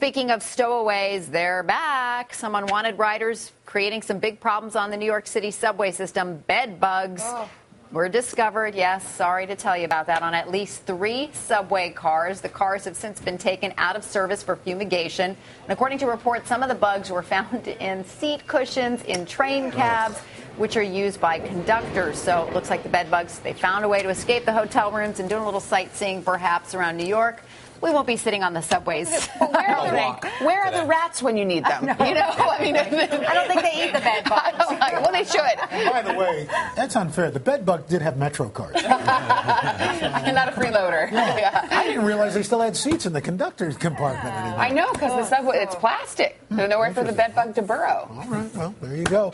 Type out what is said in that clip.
Speaking of stowaways, they're back. Some unwanted riders creating some big problems on the New York City subway system. Bed bugs Oh. were discovered. Yes, sorry to tell you about that. On at least three subway cars. The cars have since been taken out of service for fumigation. And according to reports, some of the bugs were found in seat cushions, in train cabs, which are used by conductors. So it looks like the bed bugs, they found a way to escape the hotel rooms and doing a little sightseeing perhaps around New York. We won't be sitting on the subways. Where are, the, where are the rats when you need them? You know, I mean, I don't think they eat the bed bugs. well, they should. By the way, that's unfair. The bed bug did have Metro cards. and not a freeloader. Yeah. I didn't realize they still had seats in the conductor's compartment anymore. I know, because the subway, it's plastic. There's nowhere for the bed bug to burrow. All right, well, there you go.